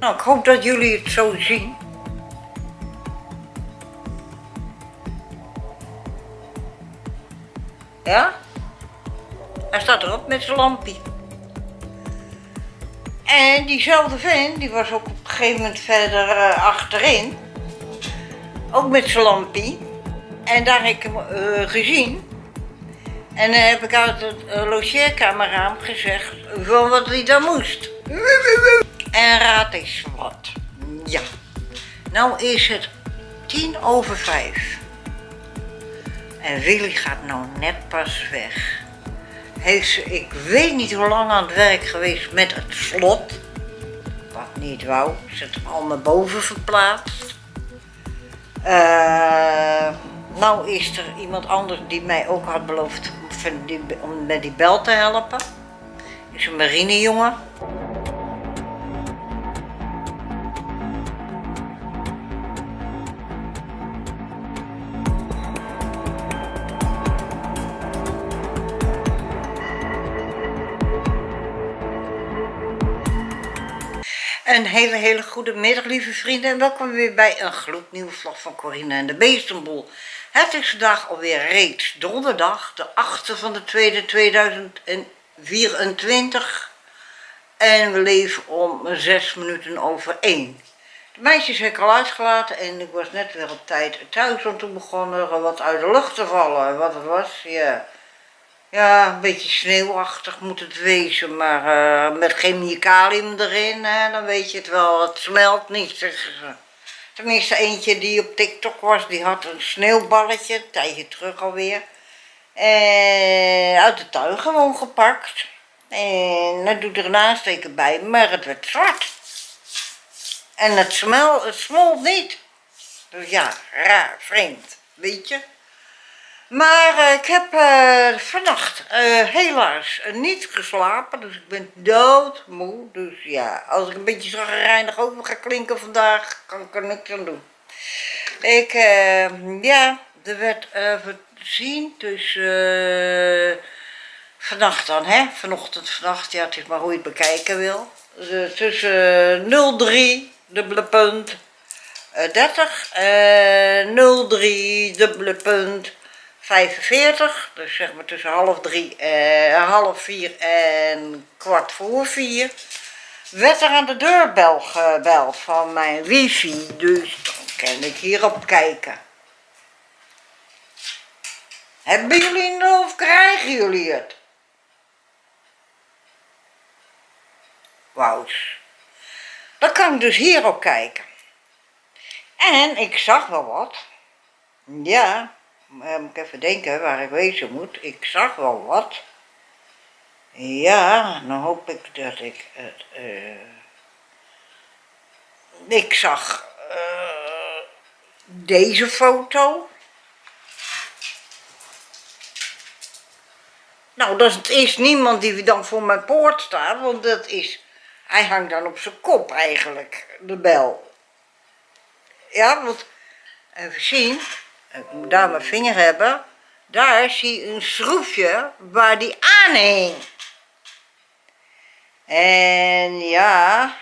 Nou, ik hoop dat jullie het zo zien. Ja? Hij staat erop met zijn lampje. En diezelfde vent, die was ook op een gegeven moment verder eh, achterin. Ook met zijn lampje. En daar heb ik hem eh, gezien. En dan heb ik uit het uh, gezegd van wat hij dan moest. En raad eens wat. Ja. Nou is het tien over vijf. En Willy gaat nou net pas weg. Heeft ze, ik weet niet hoe lang aan het werk geweest met het slot. Wat niet wou. Ze het al naar boven verplaatst. Eh, nou is er iemand anders die mij ook had beloofd om met die bel te helpen. Is een marinejongen. Een hele, hele goede middag, lieve vrienden. En welkom weer bij een gloednieuwe vlog van Corine en de Beestenboel. Het is vandaag alweer reeds donderdag, de 8e van de 2e 2024. En we leven om 6 minuten over 1. De meisjes heb ik al uitgelaten en ik was net weer op tijd thuis. Want toen begon er wat uit de lucht te vallen. Wat het was, ja. Ja, een beetje sneeuwachtig moet het wezen, maar eh, met chemicalium erin, hè, dan weet je het wel. Het smelt niet. Tenminste, eentje die op TikTok was, die had een sneeuwballetje, een tijdje terug alweer. En uit de tuin gewoon gepakt. En dat doet er een aansteker bij, maar het werd zwart. En het, smel, het smolt niet. Dus ja, raar, vreemd, weet je. Maar eh, ik heb eh, vannacht eh, helaas niet geslapen, dus ik ben doodmoe. Dus ja, als ik een beetje zagrijnig over ga klinken vandaag, kan ik er niks aan doen. Ik, ja, er werd even zien, dus vannacht dan, hè, vanochtend, vannacht, ja, het is maar hoe je het bekijken wil. Dus, tussen 03, dubbele punt, eh, 30, eh 03, dubbele punt, 45, dus zeg maar tussen half drie, eh, half vier en kwart voor vier, werd er aan de deurbel gebeld van mijn wifi, dus dan kan ik hierop kijken. Hebben jullie het of krijgen jullie het? Wauw. Dan kan ik dus hierop kijken. En ik zag wel wat. Ja, maar moet ik even denken waar ik wezen moet. Ik zag wel wat. Ja, dan hoop ik dat ik het. eh, ik zag eh, deze foto. Nou, dat is niemand die dan voor mijn poort staat, want dat is. Hij hangt dan op zijn kop eigenlijk, de bel. Ja, want. Even zien. Ik moet daar mijn vinger hebben. Daar zie je een schroefje waar die aan hing. En ja,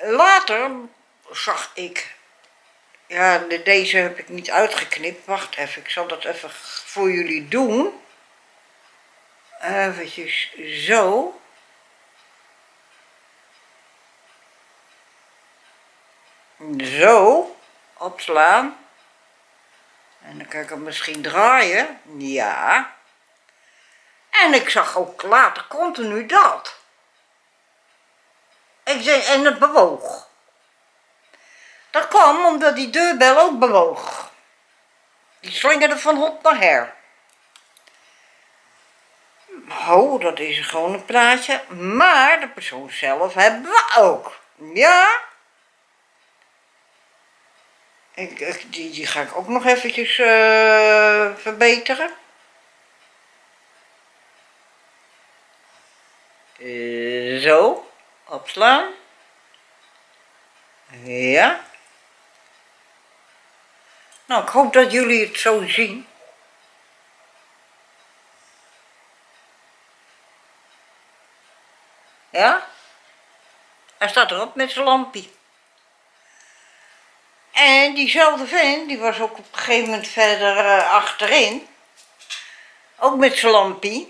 later zag ik, ja, de- deze heb ik niet uitgeknipt. Wacht even, ik zal dat even voor jullie doen. Eventjes zo. Zo, opslaan. En dan kan ik hem misschien draaien. Ja. En ik zag ook later continu dat. Ik zei, en het bewoog. Dat kwam omdat die deurbel ook bewoog. Die slingerde van hot naar her. Oh, dat is gewoon een plaatje. Maar de persoon zelf hebben we ook. Ja. Ik, die ga ik ook nog eventjes eh, verbeteren. Eh, zo, opslaan. Ja. Nou, ik hoop dat jullie het zo zien. Ja? Hij staat erop met zijn lampje. En diezelfde vent, die was ook op een gegeven moment verder eh, achterin. Ook met zijn lampje.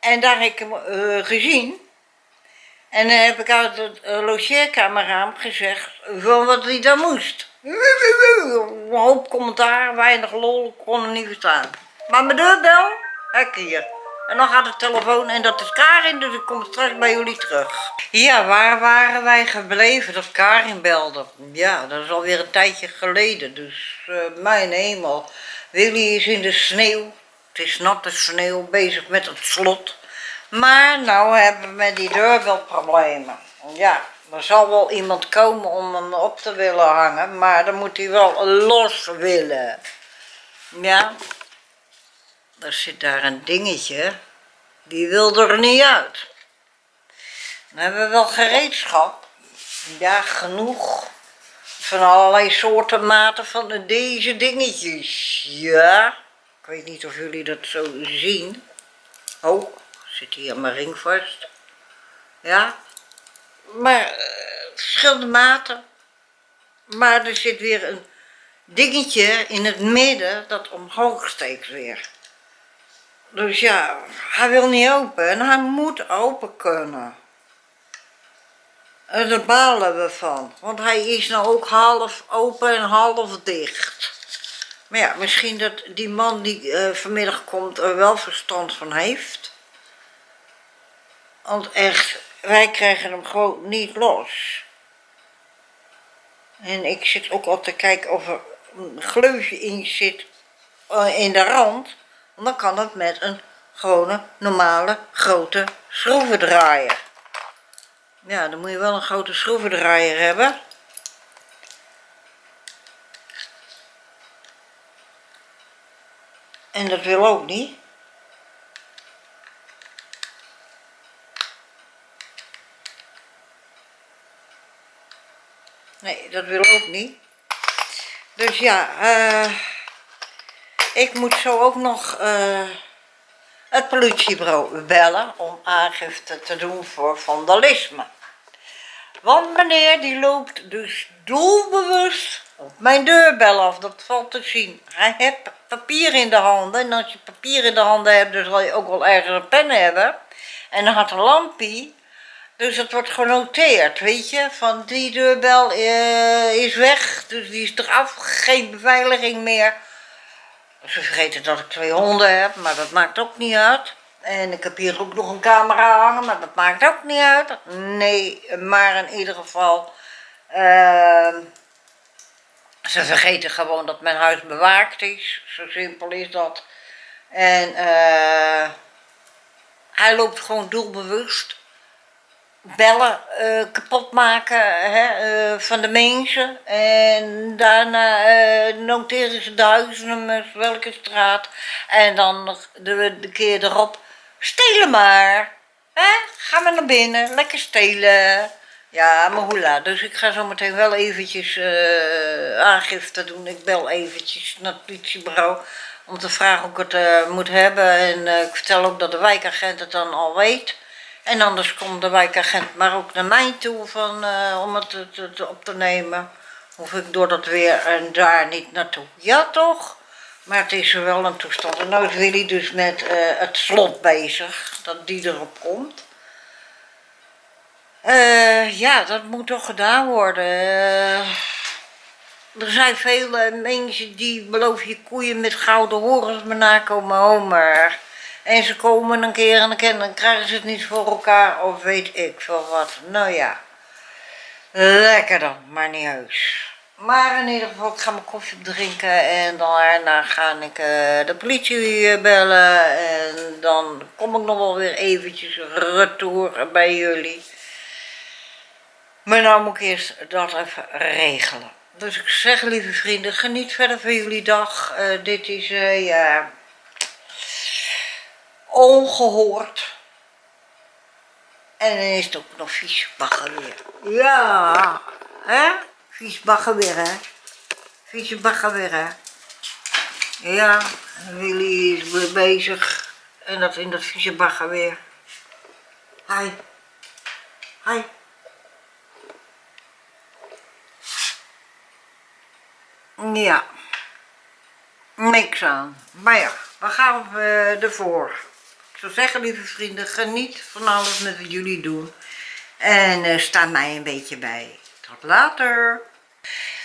En daar heb ik hem eh, gezien. En dan heb ik uit het uh, logeerkamerraam gezegd van wat hij dan moest. Een hoop commentaar, weinig lol, kon hem niet verstaan. Maar mijn deurbel, hek hier. En dan gaat de telefoon en dat is Karin, dus ik kom straks bij jullie terug. Ja, waar waren wij gebleven dat Karin belde? Ja, dat is alweer een tijdje geleden, dus uh, mijn hemel. Willy is in de sneeuw, het is natte sneeuw, bezig met het slot. Maar nou hebben we die deurbelproblemen. Ja, er zal wel iemand komen om hem op te willen hangen, maar dan moet hij wel los willen. Ja, er zit daar een dingetje, die wil er niet uit. Dan hebben we wel gereedschap, ja genoeg, van allerlei soorten maten van deze dingetjes. Ja, ik weet niet of jullie dat zo zien. Oh, zit hier mijn ring vast. Ja, maar uh, verschillende maten. Maar er zit weer een dingetje in het midden dat omhoog steekt weer. Dus ja, hij wil niet open en hij moet open kunnen. En daar balen we van, want hij is nou ook half open en half dicht. Maar ja, misschien dat die man die uh, vanmiddag komt er wel verstand van heeft. Want echt, wij krijgen hem gewoon niet los. En ik zit ook al te kijken of er een gleufje in zit uh, in de rand. Dan kan het met een gewone, normale, grote schroevendraaier. Ja, dan moet je wel een grote schroevendraaier hebben. En dat wil ook niet. Nee, dat wil ook niet. Dus ja, uh, ik moet zo ook nog uh, het politiebureau bellen om aangifte te doen voor vandalisme. Want meneer die loopt dus doelbewust op mijn deurbel af, dat valt te zien. Hij heeft papier in de handen en als je papier in de handen hebt, dan zal je ook wel ergens een pen hebben. En dan had een lampje dus het wordt genoteerd, weet je, van die deurbel uh, is weg, dus die is eraf, geen beveiliging meer. Ze vergeten dat ik twee honden heb, maar dat maakt ook niet uit. En ik heb hier ook nog een camera hangen, maar dat maakt ook niet uit. Nee, maar in ieder geval, uh, ze vergeten gewoon dat mijn huis bewaakt is. Zo simpel is dat. En uh, hij loopt gewoon doelbewust bellen uh, kapot maken hè, uh, van de mensen. En daarna uh, noteren ze de huisnummers, welke straat. En dan de, de keer erop, stelen maar. Hè? Ga maar naar binnen, lekker stelen. Ja, maar hoela. Dus ik ga zo meteen wel eventjes aangifte doen. Ik bel eventjes naar het politiebureau om te vragen of ik het moet hebben. En ik vertel ook dat de wijkagent het dan al weet. En anders komt de wijkagent maar ook naar mij toe van, uh, om het op te nemen. Hoef ik door dat weer en daar niet naartoe. Ja toch? Maar het is er wel een toestand. En nu is Willy dus met uh, het slot bezig, dat die erop komt. Uh, ja, dat moet toch gedaan worden. er zijn vele mensen die beloven je koeien met gouden horens, maar nakomen homer. En ze komen een keer en keer, dan krijgen ze het niet voor elkaar of weet ik veel wat. Nou ja, lekker dan, maar niet heus. Maar in ieder geval, ik ga mijn koffie drinken en daarna ga ik uh, de politie bellen. En dan kom ik nog wel weer eventjes retour bij jullie. Maar nou moet ik eerst dat even regelen. Dus ik zeg, lieve vrienden, geniet verder van jullie dag. Uh, dit is, ja ongehoord. En dan is het ook nog vies baggerweer. Ja, hè? Vies baggerweer, hè? Vieze baggerweer, hè? Ja, Willy is weer bezig. En dat in dat vieze baggerweer. hai. Ja. Niks aan. Maar ja, we gaan eh, ervoor. Zou zeggen, lieve vrienden, geniet van alles met wat jullie doen. En uh, sta mij een beetje bij. Tot later.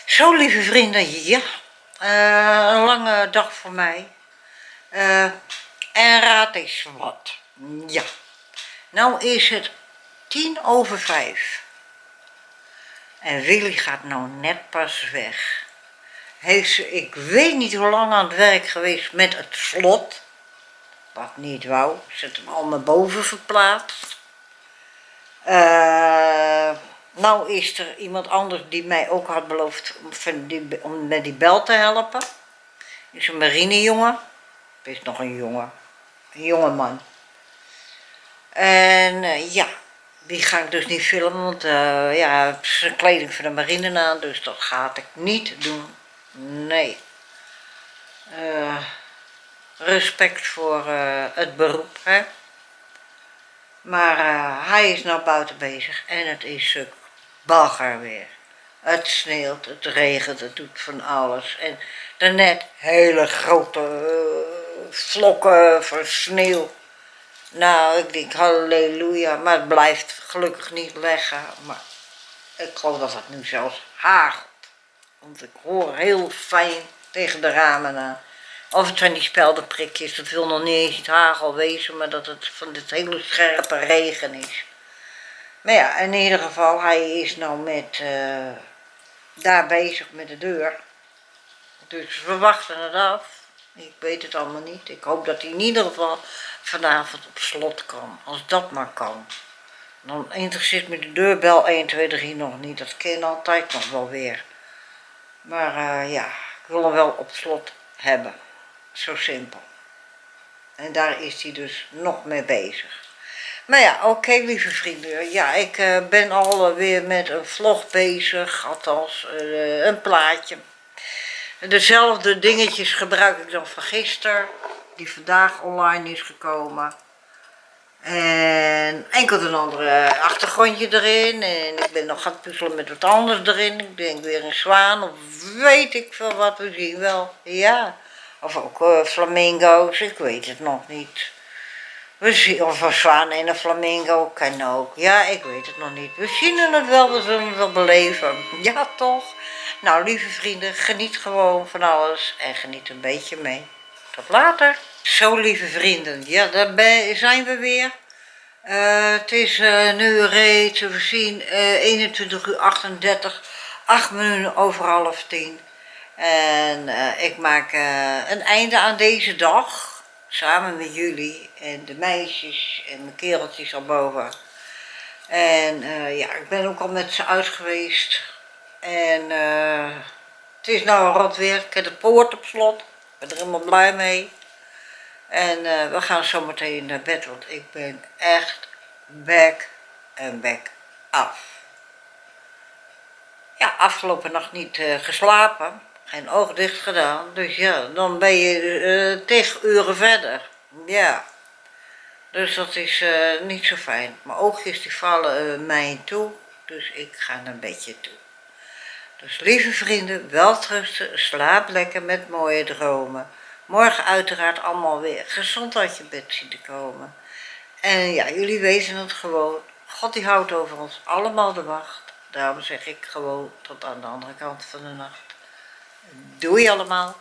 Zo, lieve vrienden, ja. Uh, een lange dag voor mij. en raad eens wat. Ja. Nou is het tien over vijf. En Willy gaat nou net pas weg. Heeft ze, ik weet niet hoe lang aan het werk geweest met het slot. Wat niet wou. Zet hem al naar boven verplaatst. Uh, nou is er iemand anders die mij ook had beloofd om, die, om met die bel te helpen. Is een marinejongen. Is nog een jongen. Een jonge man. En uh, ja, die ga ik dus niet filmen, want uh, ja, zijn kleding voor de marine aan, dus dat ga ik niet doen. Nee. Uh, respect voor uh, het beroep, hè. Maar hij is nou buiten bezig en het is bagger weer. Het sneeuwt, het regent, het doet van alles. En daarnet hele grote vlokken van sneeuw nou, ik denk halleluja, maar het blijft gelukkig niet leggen. Maar ik geloof dat het nu zelfs hagelt. Want ik hoor heel fijn tegen de ramen aan. Of het zijn die speldenprikjes, dat wil nog niet eens het hagel wezen, maar dat het van dit hele scherpe regen is. Maar ja, in ieder geval, hij is nou met, uh, daar bezig met de deur. Dus we wachten het af. Ik weet het allemaal niet. Ik hoop dat hij in ieder geval vanavond op slot kan. Als dat maar kan. Dan interesseert me de deurbel 1, 2, 3 nog niet. Dat ken altijd nog wel weer. Maar uh, ja, ik wil hem wel op slot hebben. Zo simpel. En daar is hij dus nog mee bezig. Maar ja, oké lieve vrienden. Ja, ik uh, ben alweer met een vlog bezig. Althans, uh, een plaatje. Dezelfde dingetjes gebruik ik dan van gisteren die vandaag online is gekomen. En enkel een andere achtergrondje erin. En ik ben nog gaan puzzelen met wat anders erin. Ik denk weer een zwaan of weet ik veel wat. We zien wel. Ja. Of ook uh, flamingo's. Ik weet het nog niet. We zien, of een zwaan en een flamingo kan ook. Ja, ik weet het nog niet. We zien het wel, we zullen het wel beleven. Ja, toch? Nou, lieve vrienden, geniet gewoon van alles en geniet een beetje mee. Tot later. Zo lieve vrienden, ja daar zijn we weer. Uh, het is uh, nu reeds, we zien uh, 21 uur 38, 8 minuten over half 10. En uh, ik maak een einde aan deze dag, samen met jullie en de meisjes en mijn kereltjes al boven. En ja, ik ben ook al met ze uit geweest. En het is nou rot weer, ik heb de poort op slot. Ik ben er helemaal blij mee. En we gaan zo meteen naar bed, want ik ben echt back en back af. Ja, afgelopen nacht niet geslapen, geen oog dicht gedaan. Dus ja, dan ben je uh, tegen uren verder. Ja. Dus dat is niet zo fijn. Mijn oogjes die vallen mij toe, dus ik ga een beetje toe. Dus lieve vrienden, welterusten, slaap lekker met mooie dromen. Morgen uiteraard allemaal weer gezond uit je bed zien te komen. En ja, jullie weten het gewoon. God die houdt over ons allemaal de wacht. Daarom zeg ik gewoon tot aan de andere kant van de nacht. Doei allemaal!